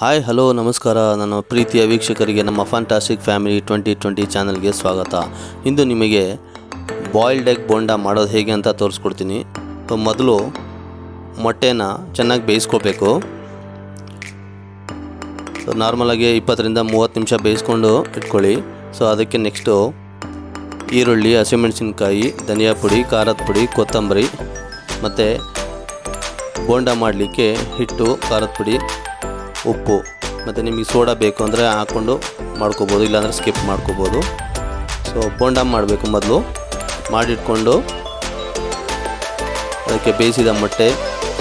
Hi hello ನಮಸ್ಕಾರ. ನನ್ನ ಪ್ರೀತಿಯ ವೀಕ್ಷಕರಿಗೆ ನಮ್ಮ ಫ್ಯಾಂಟಾಸ್ಟಿಕ್ ಫ್ಯಾಮಿಲಿ ಟ್ವೆಂಟಿ ಟ್ವೆಂಟಿ ಚಾನಲ್ಗೆ ಸ್ವಾಗತ. ಇಂದು ನಿಮಗೆ ಬಾಯ್ಲ್ಡ್ ಎಗ್ ಬೋಂಡ ಮಾಡೋದು ಹೇಗೆ ಅಂತ ತೋರಿಸ್ಕೊಡ್ತೀನಿ. ಮೊದಲು ಮೊಟ್ಟೆನ ಚೆನ್ನಾಗಿ ಬೇಯಿಸ್ಕೋಬೇಕು. ಸೊ ನಾರ್ಮಲಾಗಿ ಇಪ್ಪತ್ತರಿಂದ ಮೂವತ್ತು ನಿಮಿಷ ಬೇಯಿಸ್ಕೊಂಡು ಇಟ್ಕೊಳ್ಳಿ. ಸೊ ಅದಕ್ಕೆ ನೆಕ್ಸ್ಟು ಈರುಳ್ಳಿ, ಹಸಿಮೆಣಸಿನ್ಕಾಯಿ, ಧನಿಯಾ ಪುಡಿ, ಖಾರದ ಪುಡಿ, ಕೊತ್ತಂಬರಿ ಮತ್ತು ಬೋಂಡ ಮಾಡಲಿಕ್ಕೆ ಹಿಟ್ಟು, ಖಾರದ ಪುಡಿ ಉಪ್ಪು ಮತ್ತು ನಿಮಗೆ ಸೋಡಾ ಬೇಕು ಅಂದರೆ ಹಾಕ್ಕೊಂಡು ಮಾಡ್ಕೋಬೋದು, ಇಲ್ಲಾಂದರೆ ಸ್ಕಿಪ್ ಮಾಡ್ಕೋಬೋದು. ಸೊ ಬೋಂಡ ಮಾಡಬೇಕು ಮೊದಲು. ಮಾಡಿಟ್ಕೊಂಡು ಅದಕ್ಕೆ ಬೇಯಿಸಿದ ಮೊಟ್ಟೆ,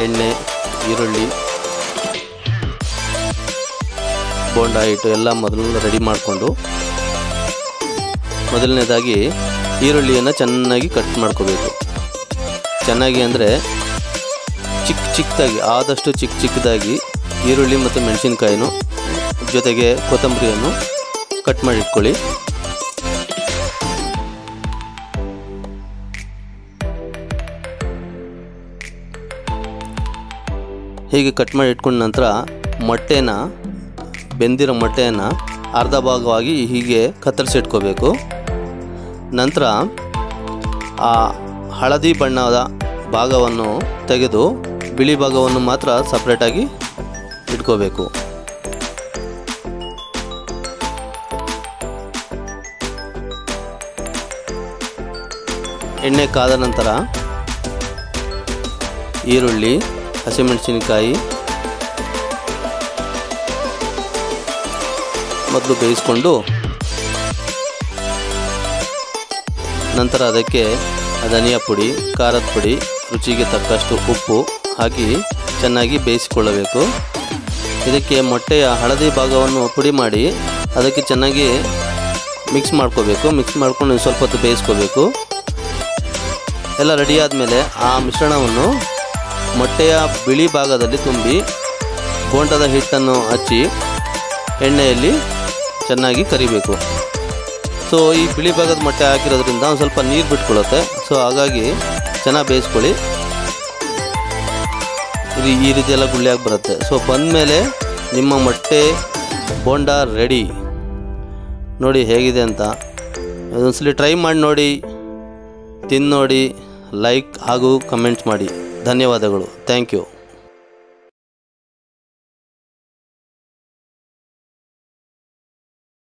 ಎಣ್ಣೆ, ಈರುಳ್ಳಿ ಬೋಂಡ ಹಿಟ್ಟು ಎಲ್ಲ ಮೊದಲು ರೆಡಿ ಮಾಡಿಕೊಂಡು ಮೊದಲನೇದಾಗಿ ಈರುಳ್ಳಿಯನ್ನು ಚೆನ್ನಾಗಿ ಕಟ್ ಮಾಡ್ಕೋಬೇಕು. ಚೆನ್ನಾಗಿ ಅಂದರೆ ಚಿಕ್ಕ ಚಿಕ್ಕದಾಗಿ ಆದಷ್ಟು ಚಿಕ್ಕ ಚಿಕ್ಕದಾಗಿ ಈರುಳ್ಳಿ ಮತ್ತು ಮೆಣಸಿನ್ಕಾಯಿನು ಜೊತೆಗೆ ಕೊತ್ತಂಬರಿಯನ್ನು ಕಟ್ ಮಾಡಿ ಇಟ್ಕೊಳ್ಳಿ ಹೀಗೆ ಕಟ್ ಮಾಡಿ ಇಟ್ಕೊಂಡ ನಂತರ ಮೊಟ್ಟೆನ, ಬೆಂದಿರೋ ಮೊಟ್ಟೆಯನ್ನು ಅರ್ಧ ಭಾಗವಾಗಿ ಹೀಗೆ ಕತ್ತರಿಸಿಟ್ಕೋಬೇಕು ನಂತರ ಆ ಹಳದಿ ಬಣ್ಣದ ಭಾಗವನ್ನು ತೆಗೆದು ಬಿಳಿ ಭಾಗವನ್ನು ಮಾತ್ರ ಸಪ್ರೇಟಾಗಿ ಇಟ್ಕೋಬೇಕು. ಎಣ್ಣೆ ಕಾದ ನಂತರ ಈರುಳ್ಳಿ, ಹಸಿಮೆಣಸಿನಕಾಯಿ ಮೊದಲು ಬೇಯಿಸ್ಕೊಂಡು ನಂತರ ಅದಕ್ಕೆ ಧನಿಯಾ ಪುಡಿ, ಖಾರದ ಪುಡಿ, ರುಚಿಗೆ ತಕ್ಕಷ್ಟು ಉಪ್ಪು. ಹಾಕಿ ಚೆನ್ನಾಗಿ ಬೇಯಿಸಿಕೊಳ್ಳಬೇಕು. ಇದಕ್ಕೆ ಮೊಟ್ಟೆಯ ಹಳದಿ ಭಾಗವನ್ನು ಪುಡಿ ಮಾಡಿ ಅದಕ್ಕೆ ಚೆನ್ನಾಗಿ ಮಿಕ್ಸ್ ಮಾಡ್ಕೋಬೇಕು. ಮಿಕ್ಸ್ ಮಾಡ್ಕೊಂಡು ಸ್ವಲ್ಪ ಹೊತ್ತು ಬೇಯಿಸ್ಕೋಬೇಕು. ಎಲ್ಲ ರೆಡಿ ಆದಮೇಲೆ ಆ ಮಿಶ್ರಣವನ್ನು ಮೊಟ್ಟೆಯ ಬಿಳಿ ಭಾಗದಲ್ಲಿ ತುಂಬಿ ಬೋಂಡದ ಹಿಟ್ಟನ್ನು ಹಚ್ಚಿ ಎಣ್ಣೆಯಲ್ಲಿ ಚೆನ್ನಾಗಿ ಕರಿಬೇಕು. ಸೊ ಈ ಬಿಳಿ ಭಾಗದ ಮೊಟ್ಟೆ ಹಾಕಿರೋದ್ರಿಂದ ಒಂದು ಸ್ವಲ್ಪ ನೀರು ಬಿಟ್ಕೊಳ್ಳುತ್ತೆ ಸೊ ಹಾಗಾಗಿ ಚೆನ್ನಾಗಿ ಬೇಯಿಸ್ಕೊಳ್ಳಿ. ಇದು ಈ ರೀತಿ ಎಲ್ಲ ಗುಳ್ಳಿಯಾಗಿ ಬರುತ್ತೆ. ಸೊ ಬಂದಮೇಲೆ ನಿಮ್ಮ ಮೊಟ್ಟೆ ಬೋಂಡ ರೆಡಿ ನೋಡಿ ಹೇಗಿದೆ ಅಂತ. ಅದೊಂದ್ಸಲಿ ಟ್ರೈ ಮಾಡಿ ನೋಡಿ. ತಿಂದು ನೋಡಿ ಲೈಕ್ ಹಾಗೂ ಕಮೆಂಟ್ಸ್ ಮಾಡಿ. ಧನ್ಯವಾದಗಳು. Thank you